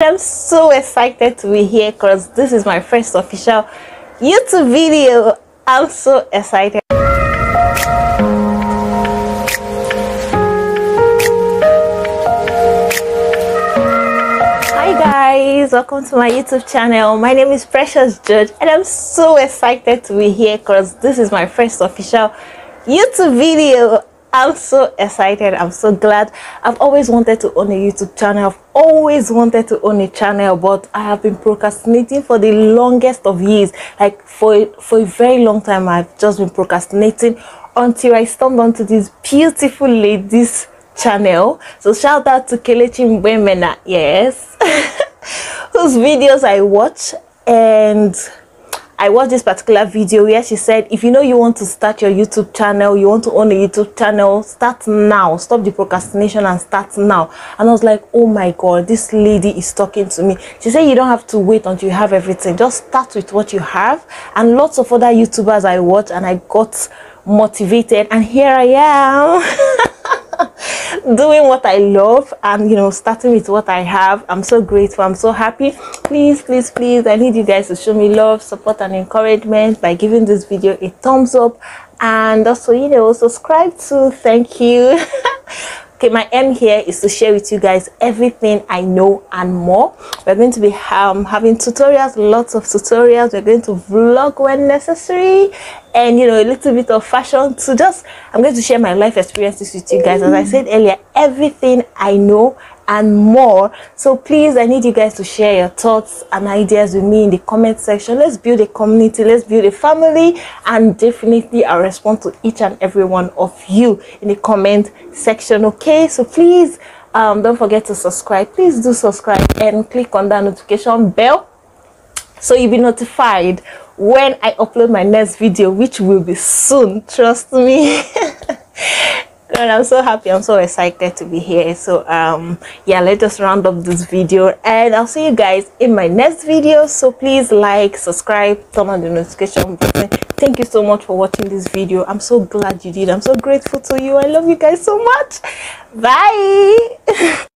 I'm so excited to be here because this is my first official YouTube video. I'm so excited. Hi guys, welcome to my YouTube channel. My name is Precious George and I'm so excited to be here because this is my first official YouTube video. I'm so excited. I'm so glad. I've always wanted to own a YouTube channel. I've always wanted to own a channel, but I have been procrastinating for the longest of years. Like for for a very long time, I've just been procrastinating until I stumbled onto this beautiful lady's channel. So shout out to Kelechi Mbemena, yes, whose videos I watch and I watched this particular video where she said, if you know you want to start your YouTube channel, you want to own a YouTube channel, start now. Stop the procrastination and start now. And I was like, oh my God, this lady is talking to me. She said, you don't have to wait until you have everything. Just start with what you have. And lots of other YouTubers I watch and I got motivated. And here I am. doing what I love and you know starting with what I have. I'm so grateful. I'm so happy. Please, please, please, I need you guys to show me love, support, and encouragement by giving this video a thumbs up and also you know subscribe to thank you okay my aim here is to share with you guys everything i know and more. We're going to be um, having tutorials lots of tutorials. We're going to vlog when necessary and you know a little bit of fashion. To just i'm going to share my life experiences with you guys. As i said earlier everything i know and more. So please i need you guys to share your thoughts and ideas with me in the comment section. Let's build a community let's build a family and definitely i'll respond to each and every one of you in the comment section okay? So please um, don't forget to subscribe. Please do subscribe and click on that notification bell so you'll be notified when i upload my next video which will be soon. Trust me and i'm so happy i'm so excited to be here. So um yeah let us round up this video and i'll see you guys in my next video. So please like subscribe turn on the notification button. Thank you so much for watching this video. I'm so glad you did. I'm so grateful to you. I love you guys so much. Bye